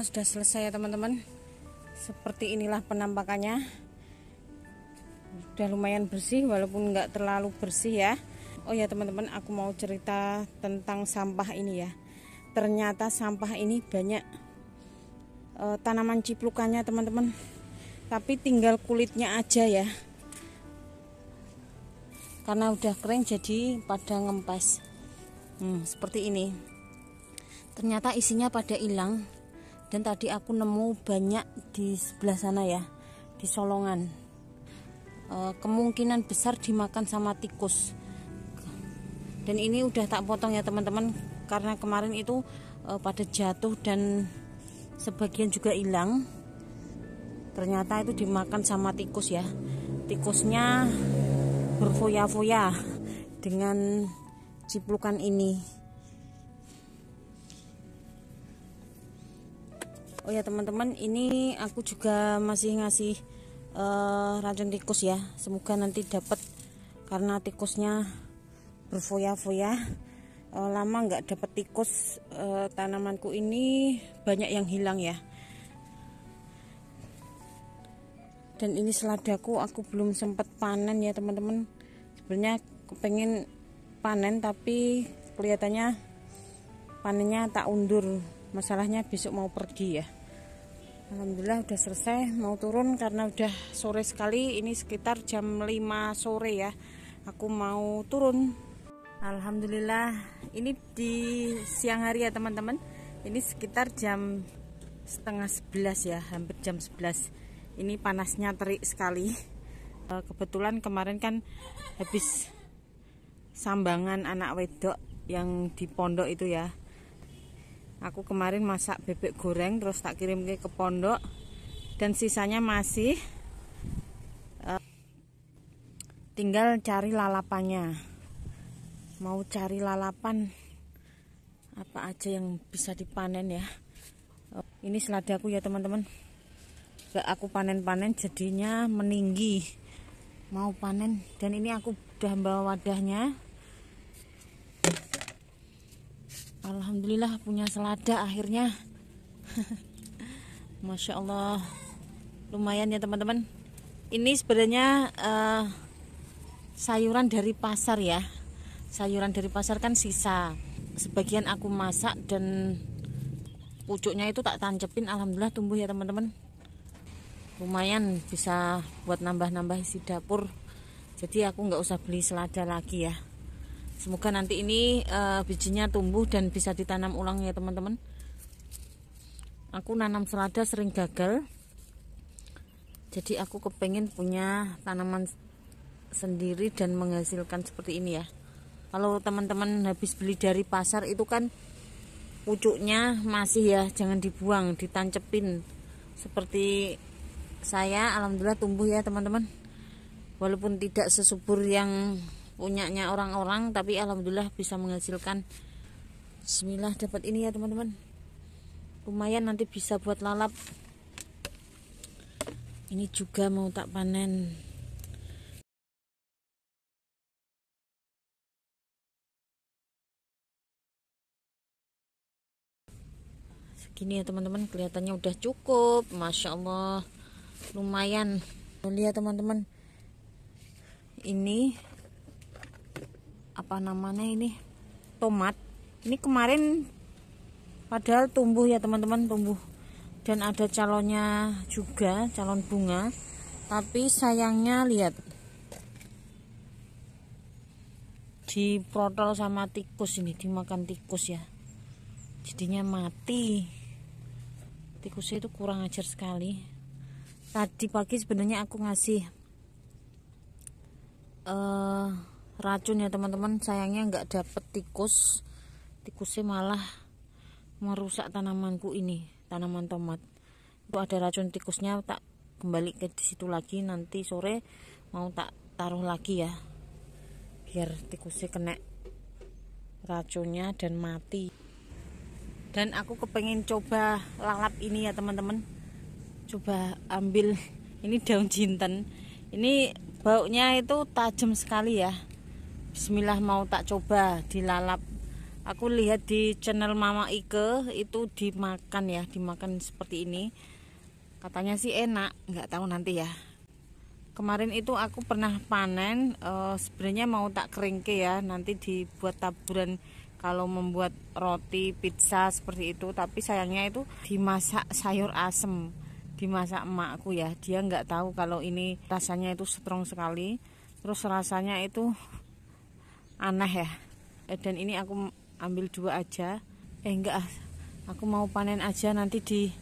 Sudah selesai ya teman-teman. Seperti inilah penampakannya. Udah lumayan bersih walaupun nggak terlalu bersih ya. Oh ya teman-teman aku mau cerita tentang sampah ini ya. Ternyata sampah ini banyak e, tanaman ciplukannya teman-teman. Tapi tinggal kulitnya aja ya. Karena udah kering jadi pada ngempes. Hmm, seperti ini. Ternyata isinya pada hilang dan tadi aku nemu banyak di sebelah sana ya di solongan. E, kemungkinan besar dimakan sama tikus. Dan ini udah tak potong ya teman-teman karena kemarin itu e, pada jatuh dan sebagian juga hilang. Ternyata itu dimakan sama tikus ya. Tikusnya berfoya-foya dengan ciplukan ini Oh ya teman-teman ini aku juga masih ngasih uh, racun tikus ya. Semoga nanti dapat karena tikusnya berfoya-foya. Uh, lama nggak dapat tikus uh, tanamanku ini banyak yang hilang ya. Dan ini seladaku aku belum sempat panen ya teman-teman. Sebenarnya kepengen panen tapi kelihatannya panennya tak undur masalahnya besok mau pergi ya. Alhamdulillah udah selesai mau turun karena udah sore sekali. Ini sekitar jam 5 sore ya. Aku mau turun. Alhamdulillah ini di siang hari ya teman-teman. Ini sekitar jam setengah 11 ya hampir jam 11 ini panasnya terik sekali. Eh, kebetulan kemarin kan habis sambangan anak wedok yang di pondok itu ya aku kemarin masak bebek goreng terus tak kirim ke pondok. Dan sisanya masih uh, tinggal cari lalapannya. Mau cari lalapan apa aja yang bisa dipanen ya. Uh, ini seladaku ya teman-teman. Gak aku panen-panen jadinya meninggi. Mau panen dan ini aku udah bawa wadahnya Alhamdulillah punya selada akhirnya. Masya Allah. Lumayan ya teman-teman. Ini sebenarnya uh, sayuran dari pasar ya. Sayuran dari pasar kan sisa. Sebagian aku masak dan pucuknya itu tak tancepin Alhamdulillah tumbuh ya teman-teman. Lumayan bisa buat nambah-nambah isi dapur. Jadi aku nggak usah beli selada lagi ya semoga nanti ini uh, bijinya tumbuh dan bisa ditanam ulang ya teman-teman. Aku nanam selada sering gagal. Jadi aku kepengen punya tanaman sendiri dan menghasilkan seperti ini ya. Kalau teman-teman habis beli dari pasar itu kan pucuknya masih ya jangan dibuang ditancepin. Seperti saya alhamdulillah tumbuh ya teman-teman. Walaupun tidak sesubur yang punyanya orang-orang tapi alhamdulillah bisa menghasilkan. Bismillah dapat ini ya teman-teman. Lumayan nanti bisa buat lalap. Ini juga mau tak panen. Segini ya teman-teman. Kelihatannya udah cukup. Masya Allah lumayan. Lihat teman-teman. Ini apa namanya ini tomat. Ini kemarin padahal tumbuh ya teman-teman tumbuh. Dan ada calonnya juga calon bunga. Tapi sayangnya lihat. Diprotol sama tikus ini dimakan tikus ya. Jadinya mati. Tikusnya itu kurang ajar sekali. Tadi pagi sebenarnya aku ngasih uh, racun ya teman-teman. Sayangnya nggak dapet tikus. Tikusnya malah merusak tanamanku ini tanaman tomat. Itu ada racun tikusnya tak kembali ke situ lagi. Nanti sore mau tak taruh lagi ya biar tikusnya kena racunnya dan mati. Dan aku kepengen coba lalap ini ya teman-teman. Coba ambil ini daun jinten. Ini baunya itu tajam sekali ya Bismillah mau tak coba dilalap. Aku lihat di channel Mama Ike itu dimakan ya dimakan seperti ini. Katanya sih enak nggak tahu nanti ya. Kemarin itu aku pernah panen uh, sebenarnya mau tak keringke ya nanti dibuat taburan kalau membuat roti pizza seperti itu. Tapi sayangnya itu dimasak sayur asem dimasak emakku ya. Dia nggak tahu kalau ini rasanya itu strong sekali. Terus rasanya itu aneh ya. Eh, dan ini aku ambil dua aja. Eh enggak aku mau panen aja nanti di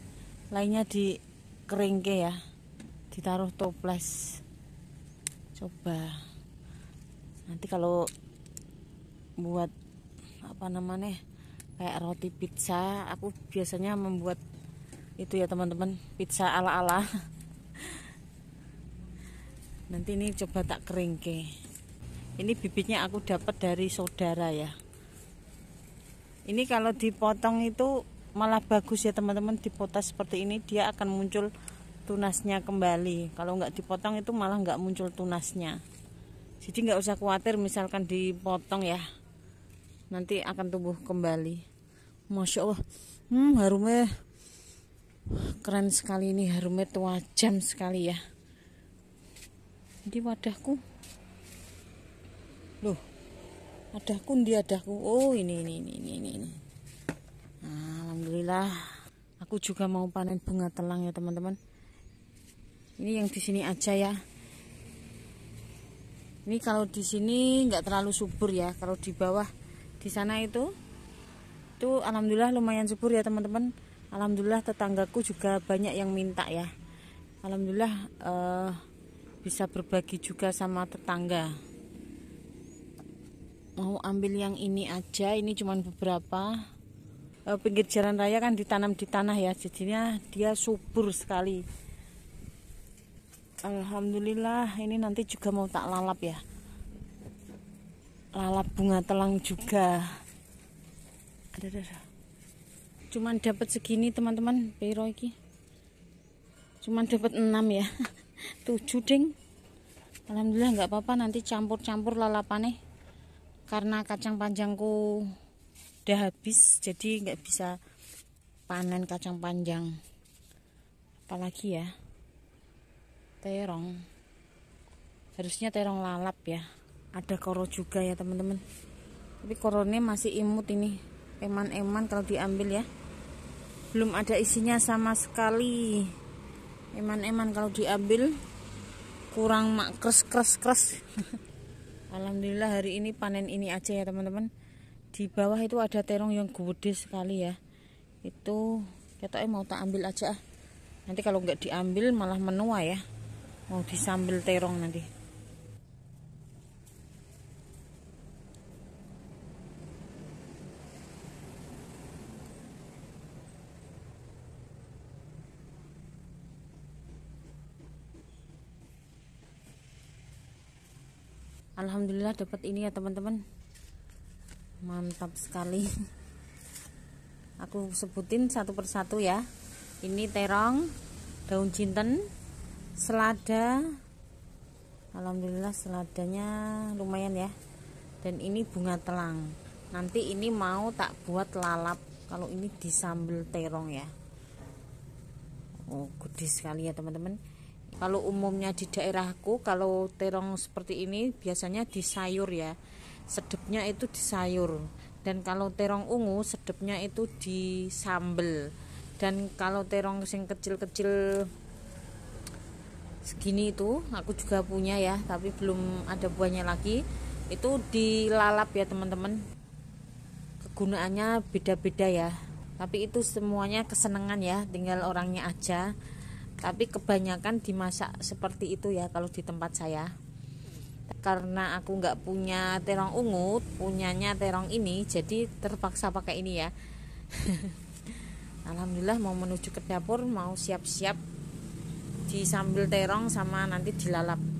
lainnya di keringke ya. Ditaruh toples. Coba. Nanti kalau buat apa namanya kayak roti pizza aku biasanya membuat itu ya teman-teman. Pizza ala-ala. Nanti ini coba tak keringke ini bibitnya aku dapat dari saudara ya. Ini kalau dipotong itu malah bagus ya teman-teman. Dipotong seperti ini dia akan muncul tunasnya kembali. Kalau nggak dipotong itu malah nggak muncul tunasnya. Jadi nggak usah khawatir misalkan dipotong ya nanti akan tumbuh kembali. Masya Allah. Hmm, harumnya keren sekali ini harumnya tua jam sekali ya. Jadi wadahku loh adahku di adahku? Oh ini ini ini ini ini, ini. Nah, alhamdulillah. Aku juga mau panen bunga telang ya teman-teman. Ini yang di sini aja ya. Ini kalau di sini nggak terlalu subur ya. Kalau di bawah di sana itu itu alhamdulillah lumayan subur ya teman-teman. Alhamdulillah tetanggaku juga banyak yang minta ya. Alhamdulillah eh, bisa berbagi juga sama tetangga mau ambil yang ini aja ini cuma beberapa. E, pinggir jalan raya kan ditanam di tanah ya jadinya dia subur sekali. Alhamdulillah ini nanti juga mau tak lalap ya. Lalap bunga telang juga. Ada ada cuman dapat segini teman-teman piro iki? Cuman dapat 6 ya. 7 ding. Alhamdulillah nggak apa-apa nanti campur-campur lalapannya karena kacang panjangku udah habis jadi nggak bisa panen kacang panjang. Apalagi ya terong. Harusnya terong lalap ya. Ada koro juga ya teman-teman. Tapi korone masih imut ini. Eman-eman kalau diambil ya. Belum ada isinya sama sekali. Eman-eman kalau diambil kurang mak kres kres kres Alhamdulillah hari ini panen ini aja ya teman-teman. Di bawah itu ada terong yang gede sekali ya. Itu kita mau tak ambil aja. Nanti kalau nggak diambil malah menua ya. Mau disambil terong nanti Alhamdulillah dapat ini ya teman-teman. Mantap sekali. Aku sebutin satu persatu ya. Ini terong daun jinten selada. Alhamdulillah seladanya lumayan ya. Dan ini bunga telang. Nanti ini mau tak buat lalap. Kalau ini disambel terong ya. Oh gede sekali ya teman-teman kalau umumnya di daerahku kalau terong seperti ini biasanya di sayur ya. Sedepnya itu di sayur dan kalau terong ungu sedepnya itu di sambel dan kalau terong yang kecil-kecil segini itu aku juga punya ya tapi belum ada buahnya lagi itu dilalap ya teman-teman. Kegunaannya beda-beda ya. Tapi itu semuanya kesenangan ya tinggal orangnya aja tapi kebanyakan dimasak seperti itu ya kalau di tempat saya. Karena aku nggak punya terong ungu punyanya terong ini jadi terpaksa pakai ini ya. Alhamdulillah mau menuju ke dapur mau siap-siap di sambil terong sama nanti dilalap